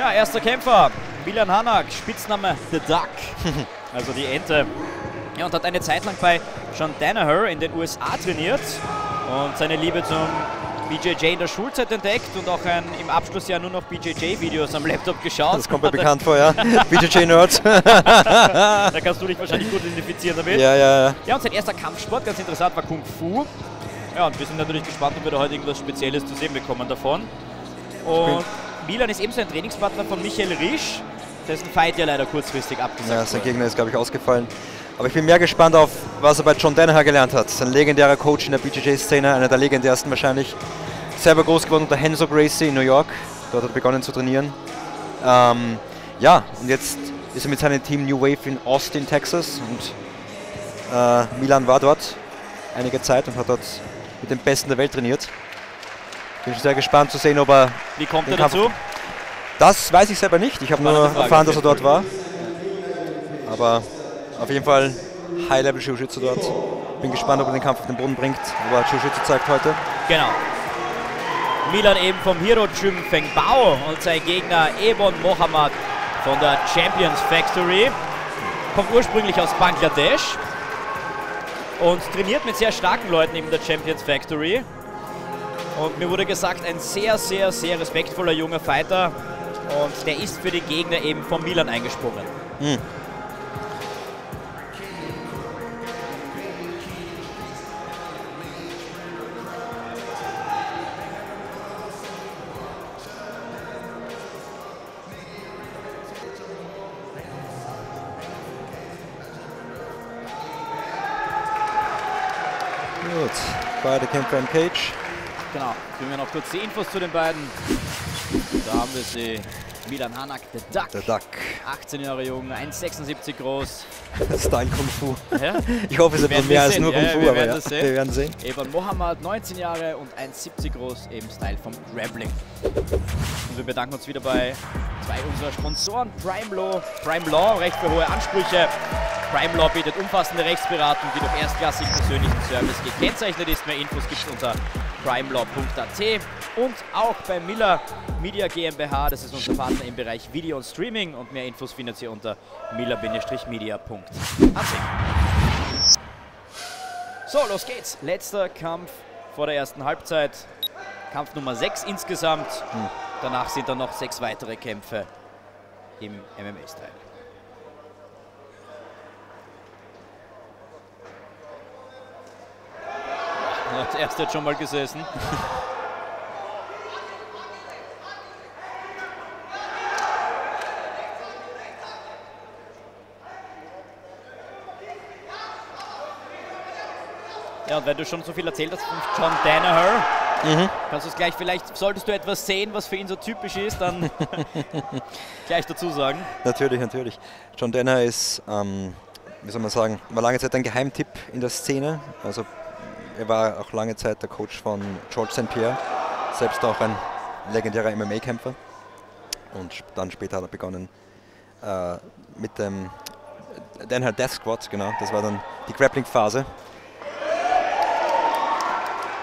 Ja, erster Kämpfer, Milan Hanak, Spitzname The Duck, also die Ente. Ja, und hat eine Zeit lang bei John Danaher in den USA trainiert und seine Liebe zum BJJ in der Schulzeit entdeckt und auch ein, im Abschlussjahr nur noch BJJ-Videos am Laptop geschaut. Das kommt mir bekannt vor, ja. BJJ-Nerd. da kannst du dich wahrscheinlich gut identifizieren damit. Ja, ja, ja. Ja, und sein erster Kampfsport, ganz interessant, war Kung Fu. Ja, und wir sind natürlich gespannt, ob wir da heute irgendwas Spezielles zu sehen bekommen davon. Und Milan ist ebenso ein Trainingspartner von Michael Risch, dessen Fight ja leider kurzfristig abgesagt Ja, sein Gegner ist, glaube ich, ausgefallen. Aber ich bin mehr gespannt auf, was er bei John Danaher gelernt hat. Sein legendärer Coach in der BJJ-Szene, einer der legendärsten wahrscheinlich. Selber groß geworden unter Henzo Gracie in New York. Dort hat er begonnen zu trainieren. Ähm, ja, und jetzt ist er mit seinem Team New Wave in Austin, Texas. Und äh, Milan war dort einige Zeit und hat dort mit den Besten der Welt trainiert. Bin schon sehr gespannt zu sehen, ob er. Wie kommt er dazu? Das weiß ich selber nicht. Ich habe nur erfahren, dass er dort war. Aber auf jeden Fall High-Level Jiu-Jitsu dort. Bin gespannt, ob er den Kampf auf den Boden bringt, wo er Jiu-Jitsu zeigt heute. Genau. Milan eben vom Hiro Chum Feng Bao und sein Gegner Ebon Mohammad von der Champions Factory. Kommt ursprünglich aus Bangladesch und trainiert mit sehr starken Leuten in der Champions Factory. Und mir wurde gesagt, ein sehr, sehr, sehr respektvoller junger Fighter. Und der ist für die Gegner eben von Milan eingesprungen. Hm. Gut, beide Kämpfer im Cage. Genau, kriegen wir noch kurz die Infos zu den beiden. Da haben wir sie. Milan Hanak, der Duck. Der Duck. 18 Jahre jung, 1,76 groß. Style Kung Fu. Ja? Ich hoffe, es wird mehr als nur Kung Fu, ja, aber ja, wir werden sehen. Evan Mohammad, 19 Jahre und 1,70 groß, eben Style vom Grappling. Und wir bedanken uns wieder bei zwei unserer Sponsoren, Prime Law, Prime Law, Recht für hohe Ansprüche. Prime Law bietet umfassende Rechtsberatung, die durch erstklassigen persönlichen Service gekennzeichnet ist. Mehr Infos gibt es unter primelaw.at und auch bei Miller Media GmbH, das ist unser Partner im Bereich Video und Streaming und mehr Infos findet ihr unter miller-media.at. So, los geht's. Letzter Kampf vor der ersten Halbzeit. Kampf Nummer 6 insgesamt. Hm. Danach sind dann noch sechs weitere Kämpfe im MMA-Style. Das erste hat schon mal gesessen. Ja, und wenn du schon so viel erzählt hast von John Danaher, mhm. kannst du es gleich, vielleicht solltest du etwas sehen, was für ihn so typisch ist, dann gleich dazu sagen. Natürlich, natürlich. John Danaher ist, ähm, wie soll man sagen, war lange Zeit ein Geheimtipp in der Szene. Also er war auch lange Zeit der Coach von George St. Pierre, selbst auch ein legendärer MMA-Kämpfer. Und dann später hat er begonnen äh, mit dem Danaher Death Squad, genau, das war dann die Grappling-Phase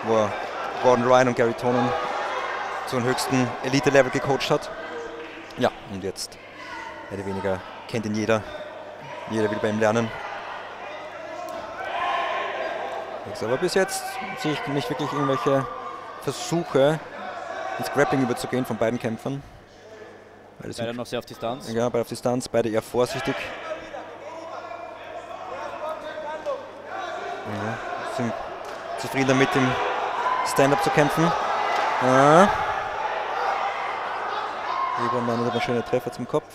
wo er Gordon Ryan und Gary Tonen zum höchsten Elite-Level gecoacht hat. Ja, und jetzt mehr oder weniger kennt ihn jeder. Jeder will bei ihm lernen. Aber bis jetzt sehe ich nicht wirklich irgendwelche Versuche, ins Grappling überzugehen von beiden Kämpfern. Beide noch sehr auf Distanz. Ja, beide auf Distanz, beide eher vorsichtig. Ja, sind zufrieden damit, im Stand-up zu kämpfen. Ja. Ebermann hat ein schöner Treffer zum Kopf.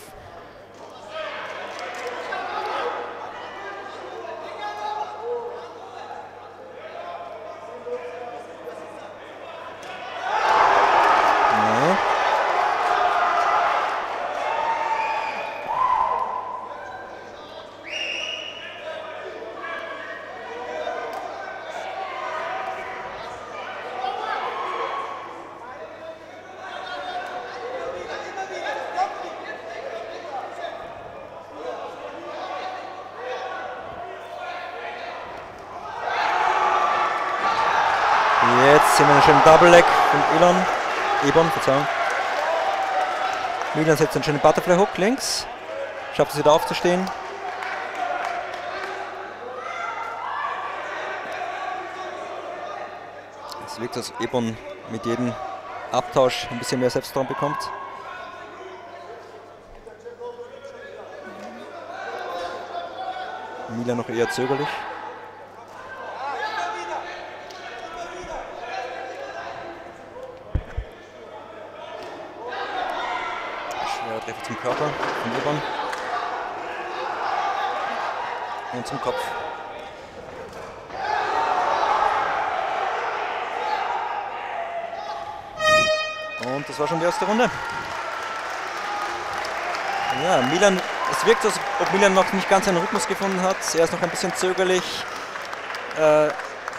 Jetzt sehen wir einen schönen Double Leg von Elon. Ebon, Verzeihung. Milan setzt einen schönen Butterfly Hook links. Schafft es wieder aufzustehen. Es wirkt, als Ebon mit jedem Abtausch ein bisschen mehr Selbstvertrauen bekommt. Milan noch eher zögerlich. Schwerer Treffer zum Körper von Ebon. Und zum Kopf. Und das war schon die erste Runde. Ja, Milan, es wirkt, als ob Milan noch nicht ganz einen Rhythmus gefunden hat. Er ist noch ein bisschen zögerlich. Äh,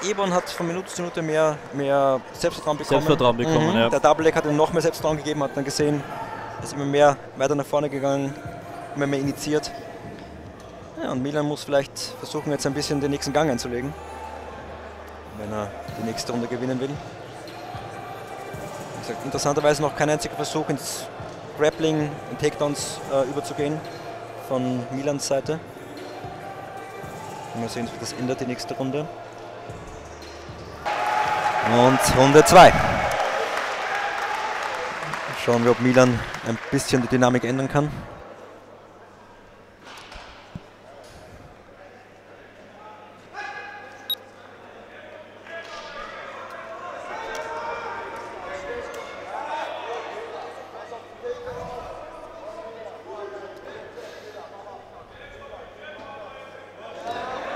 Ebon hat von Minute zu Minute mehr, mehr Selbstvertrauen bekommen. Selbstvertrauen bekommen, mhm. ja. Der Double hat ihm noch mehr Selbstvertrauen gegeben, hat dann gesehen, er ist immer mehr weiter nach vorne gegangen, immer mehr initiiert. Ja, und Milan muss vielleicht versuchen, jetzt ein bisschen den nächsten Gang einzulegen, wenn er die nächste Runde gewinnen will. Gesagt, interessanterweise noch kein einziger Versuch ins Grappling, in Takedowns äh, überzugehen von Milans Seite. Mal sehen, wie das ändert die nächste Runde. Und Runde 2. Schauen wir, ob Milan ein bisschen die Dynamik ändern kann.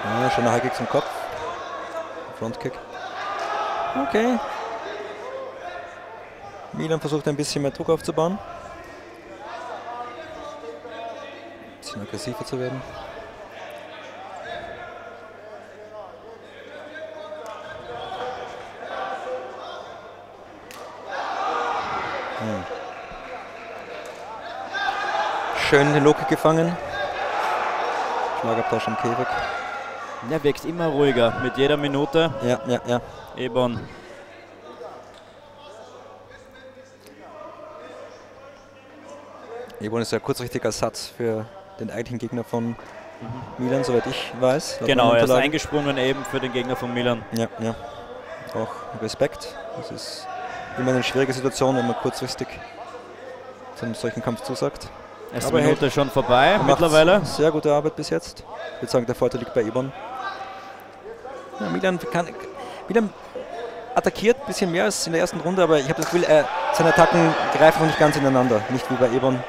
Ja, schöner High Kick zum Kopf. Frontkick. Okay. Milan versucht ein bisschen mehr Druck aufzubauen. Ein bisschen aggressiver zu werden. Hm. Schön den Loki gefangen. Schlagabtausch am Käfig. Er wirkt immer ruhiger mit jeder Minute. Ja, ja, ja. Ebon. Ebon ist ja kurzfristiger Ersatz für den eigentlichen Gegner von Milan, soweit ich weiß. Genau, er ist eingesprungen eben für den Gegner von Milan. Ja, ja. Auch Respekt. Das ist immer eine schwierige Situation, wenn man kurzfristig zu einem solchen Kampf zusagt. Erste Aber er Minute schon vorbei Er mittlerweile. Sehr gute Arbeit bis jetzt. Ich würde sagen, der Vorteil liegt bei Ebon. Ja, Milan, kann, Milan attackiert ein bisschen mehr als in der ersten Runde, aber ich habe das Gefühl, er, seine Attacken greifen noch nicht ganz ineinander. Nicht wie bei Ebon.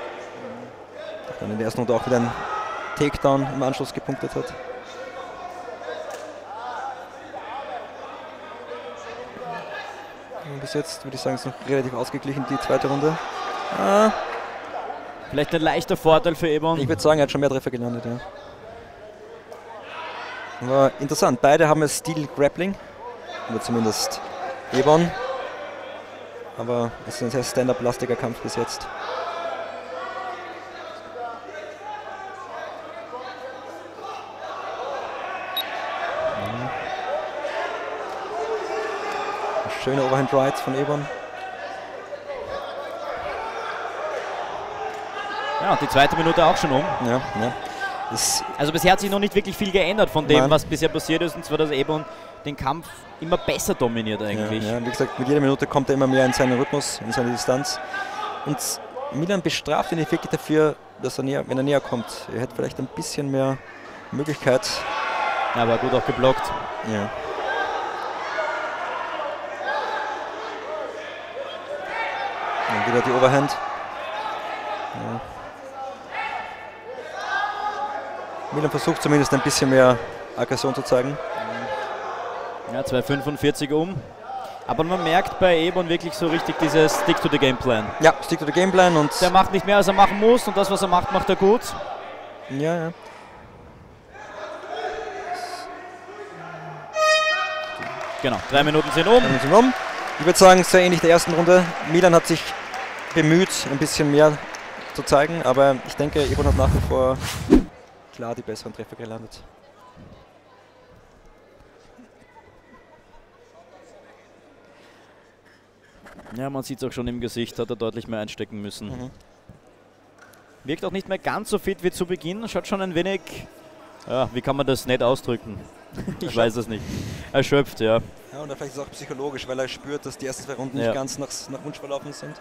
Dann in der ersten Runde auch wieder einen Takedown im Anschluss gepunktet hat. Und bis jetzt würde ich sagen, ist noch relativ ausgeglichen die zweite Runde. Ah, Vielleicht ein leichter Vorteil für Ebon. ich würde sagen, er hat schon mehr Treffer gelandet, ja. Aber interessant, beide haben es Stil Grappling. Oder zumindest Ebon. Aber es ist ein sehr stand-up-lastiger Kampf bis jetzt. Schöne Overhand Rights von Ebon. Ja, und die zweite Minute auch schon um. Ja, ja. Also bisher hat sich noch nicht wirklich viel geändert von dem, Nein. was bisher passiert ist. Und zwar, dass Ebon den Kampf immer besser dominiert eigentlich. Ja, ja, wie gesagt, mit jeder Minute kommt er immer mehr in seinen Rhythmus, in seine Distanz. Und Milan bestraft ihn nicht wirklich dafür, dass er näher, wenn er näher kommt. Er hätte vielleicht ein bisschen mehr Möglichkeit. Aber gut auch geblockt. Ja. Und wieder die Overhand. Ja. Milan versucht zumindest ein bisschen mehr Aggression zu zeigen. Ja, 2,45 um. Aber man merkt bei Ebon wirklich so richtig dieses Stick to the Game Plan. Ja, stick to the Gameplan und Der macht nicht mehr, als er machen muss und das, was er macht, macht er gut. ja, ja. Genau, drei Minuten sind um. Sind wir um. Ich würde sagen, sehr ähnlich der ersten Runde. Milan hat sich bemüht, ein bisschen mehr zu zeigen, aber ich denke, Ebon hat nach wie vor klar die besseren Treffer gelandet. Ja, man sieht es auch schon im Gesicht, hat er deutlich mehr einstecken müssen. Mhm. Wirkt auch nicht mehr ganz so fit wie zu Beginn. Schaut schon ein wenig, ja, wie kann man das nett ausdrücken? ich weiß es nicht. Erschöpft, ja. Ja, und vielleicht ist es auch psychologisch, weil er spürt, dass die ersten zwei Runden ja. nicht ganz nach, nach Wunsch verlaufen sind.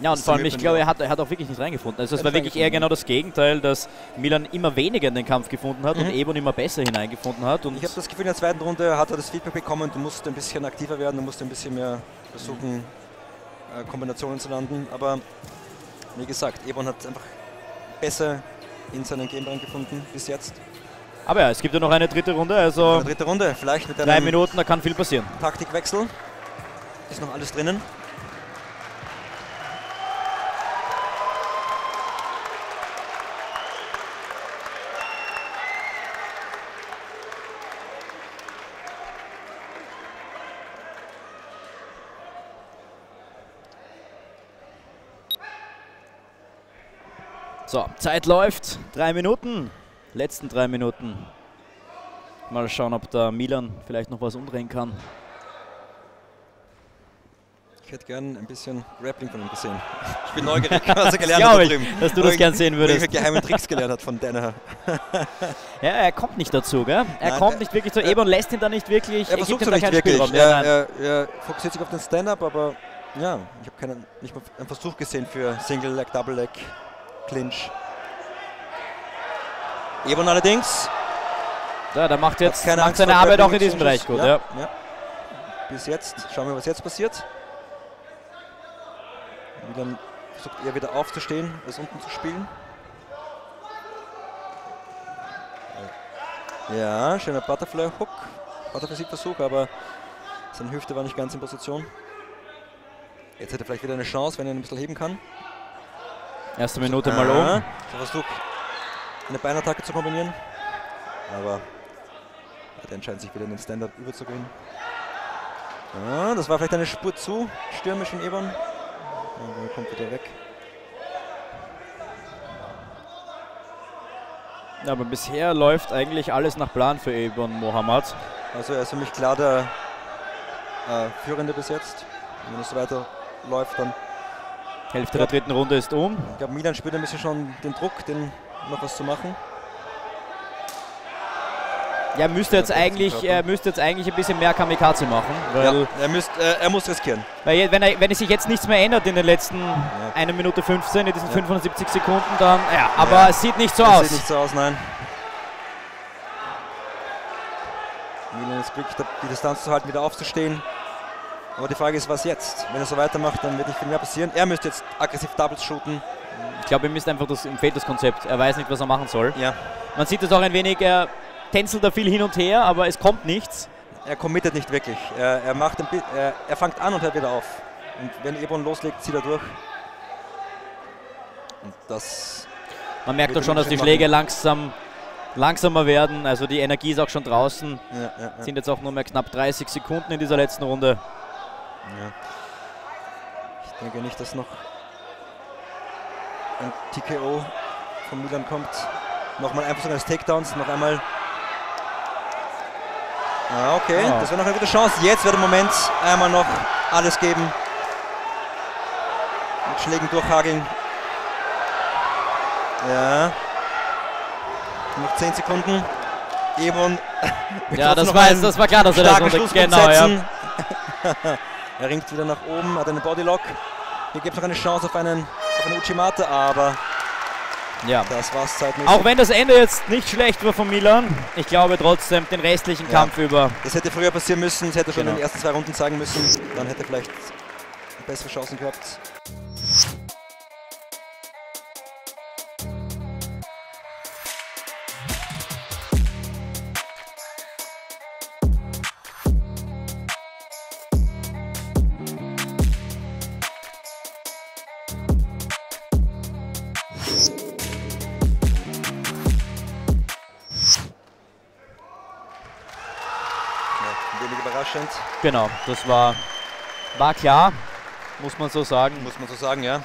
Ja, und vor allem, ich glaube, er hat, er hat auch wirklich nicht reingefunden. Also es war wirklich eher genau das Gegenteil, dass Milan immer weniger in den Kampf gefunden hat mhm. und Ebon immer besser hineingefunden hat. Und ich habe das Gefühl, in der zweiten Runde hat er das Feedback bekommen, du musst ein bisschen aktiver werden, du musst ein bisschen mehr versuchen, äh, Kombinationen zu landen. Aber wie gesagt, Ebon hat einfach besser in seinen Gameplan gefunden bis jetzt. Aber ja, es gibt ja noch eine dritte Runde, also eine dritte Runde, vielleicht mit drei Minuten, da kann viel passieren. Taktikwechsel, ist noch alles drinnen. So, Zeit läuft. Drei Minuten. Letzten drei Minuten. Mal schauen, ob der Milan vielleicht noch was umdrehen kann. Ich hätte gern ein bisschen Grappling von ihm gesehen. Ich bin neugierig, was er gelernt hat. Ich, dass du das gern sehen würdest. Welche geheimen Tricks gelernt hat von Danaher. ja, er kommt nicht dazu, gell? Er Nein, kommt nicht wirklich zu. Ebon lässt ihn da nicht wirklich. Er versucht es nicht wirklich. Er, er, er, fokussiert sich auf den Stand-Up, aber ja, ich habe keinen, nicht mal einen Versuch gesehen für Single Leg, Double Leg. Clinch. Ebon allerdings. Ja, der macht jetzt macht seine Arbeit auch in diesem Bereich gut. Ja, ja. ja, Bis jetzt. Schauen wir, was jetzt passiert. Milan versucht er wieder aufzustehen, als unten zu spielen. Ja, schöner Butterfly Hook. Butterfly Versuch, aber seine Hüfte war nicht ganz in Position. Jetzt hätte er vielleicht wieder eine Chance, wenn er ein bisschen heben kann. Erste Minute mal um. Der Versuch, eine Beinattacke zu kombinieren. Aber der entscheidet sich wieder in den Standard überzugehen. Ja, das war vielleicht eine Spur zu stürmisch von Ebon. Ja, kommt wieder weg. Ja, aber bisher läuft eigentlich alles nach Plan für Ebon Mohammad. Also er ist für mich klar der äh, Führende bis jetzt. Wenn es so weiter läuft, dann Hälfte der dritten Runde ist um. Ich glaube, Milan spürt ein bisschen schon den Druck, den noch was zu machen. Ja, müsste jetzt eigentlich, er müsste jetzt eigentlich ein bisschen mehr Kamikaze machen. Weil ja, er, müsst, äh, er muss riskieren. Weil wenn, er, wenn es sich jetzt nichts mehr ändert in den letzten ja. 1 Minute 15, in diesen ja. 570 Sekunden, dann, ja, aber ja. es sieht nicht so es aus. sieht nicht so aus, nein. Milan ist glücklich, die Distanz zu halten, wieder aufzustehen. Aber die Frage ist, was jetzt? Wenn er so weitermacht, dann wird nicht viel mehr passieren. Er müsste jetzt aggressiv Doubles shooten. Ich glaube, ihm ist einfach das, ihm fehlt das Konzept. Er weiß nicht, was er machen soll. Ja. Man sieht es auch ein wenig, er tänzelt da viel hin und her, aber es kommt nichts. Er committet nicht wirklich. Er, er, macht er, er fängt an und hört wieder auf. Und wenn Ebon loslegt, zieht er durch. Und das Man merkt doch schon, dass die Schläge langsam langsamer werden. Also die Energie ist auch schon draußen. Ja, ja, ja. Sind jetzt auch nur mehr knapp 30 Sekunden in dieser letzten Runde. Ja. Ich denke nicht, dass noch ein TKO von Milan kommt. Nochmal einfach so als Takedowns, noch einmal. Ah, okay, oh. das wäre noch eine gute Chance. Jetzt wird der Moment einmal noch alles geben. Mit Schlägen durchhageln. Ja. Noch 10 Sekunden. Ebon. Ja, das war, das war klar, dass er das runter... Genau, ja. Er ringt wieder nach oben, hat einen Bodylock. Hier gibt es noch eine Chance auf einen, auf einen Uchimata, aber ja. das war's zeitmäßig. Auch wenn das Ende jetzt nicht schlecht war von Milan, ich glaube trotzdem den restlichen ja. Kampf über. Das hätte früher passieren müssen, das hätte schon genau. in den ersten zwei Runden zeigen müssen. Dann hätte er vielleicht bessere Chancen gehabt. Genau, das war, war klar, muss man so sagen. Muss man so sagen, ja.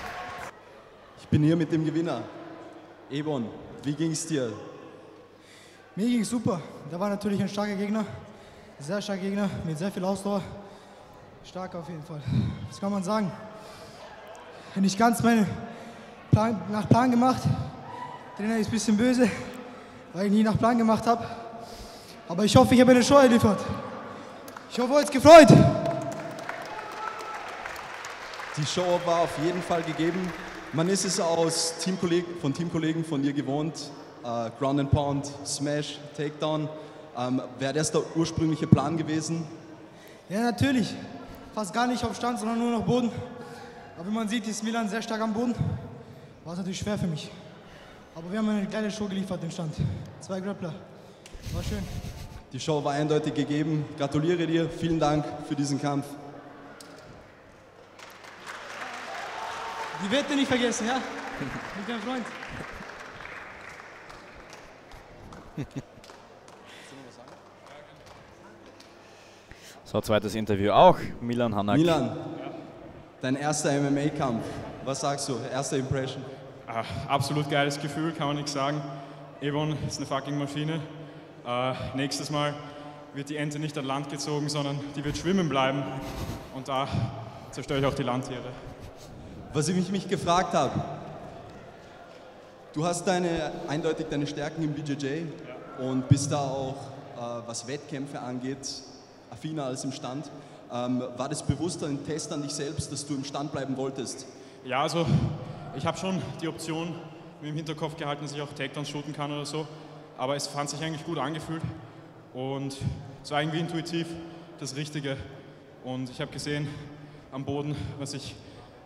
Ich bin hier mit dem Gewinner. Ebon, wie ging es dir? Mir ging es super. Da war natürlich ein starker Gegner, ein sehr starker Gegner mit sehr viel Ausdauer. Stark auf jeden Fall. Was kann man sagen? Nicht ganz meinen Plan, nach Plan gemacht, Trainer ist ein bisschen böse, weil ich nie nach Plan gemacht habe. Aber ich hoffe, ich habe eine Show geliefert. Ich hoffe, euch gefreut. Die Show war auf jeden Fall gegeben. Man ist es aus Teamkolleg von Teamkollegen von dir gewohnt. Äh, Ground and Pound, Smash, Takedown. Ähm, Wäre das der ursprüngliche Plan gewesen? Ja, natürlich. Fast gar nicht auf Stand, sondern nur noch Boden. Aber wie man sieht, ist Milan sehr stark am Boden. War es natürlich schwer für mich. Aber wir haben eine geile Show geliefert, den Stand. Zwei Grappler. War schön. Die Show war eindeutig gegeben. Gratuliere dir. Vielen Dank für diesen Kampf. Die Wette nicht vergessen, ja? Mit deinem Freund. So, zweites Interview auch. Milan Hanak. Milan, dein erster MMA-Kampf. Was sagst du? Erste Impression? Ah, absolut geiles Gefühl, kann man nichts sagen. Ebon ist eine fucking Maschine. Äh, nächstes Mal wird die Ente nicht an Land gezogen, sondern die wird schwimmen bleiben. Und da zerstöre ich auch die Landtiere. Was ich mich gefragt habe, du hast deine, eindeutig deine Stärken im BJJ und bist da auch, äh, was Wettkämpfe angeht, affiner als im Stand. Ähm, war das bewusst ein Test an dich selbst, dass du im Stand bleiben wolltest? Ja, also ich habe schon die Option mir im Hinterkopf gehalten, dass ich auch Takedowns shooten kann oder so. Aber es fand sich eigentlich gut angefühlt und es war irgendwie intuitiv das Richtige. Und ich habe gesehen am Boden, was ich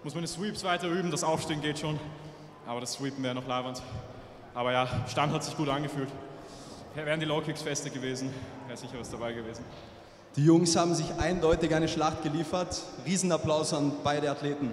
muss meine Sweeps weiter üben, das Aufstehen geht schon, aber das Sweepen wäre noch labernd. Aber ja, Stand hat sich gut angefühlt. Wären die Low-Kicks fester gewesen, wäre sicher was dabei gewesen. Die Jungs haben sich eindeutig eine Schlacht geliefert. Riesenapplaus an beide Athleten.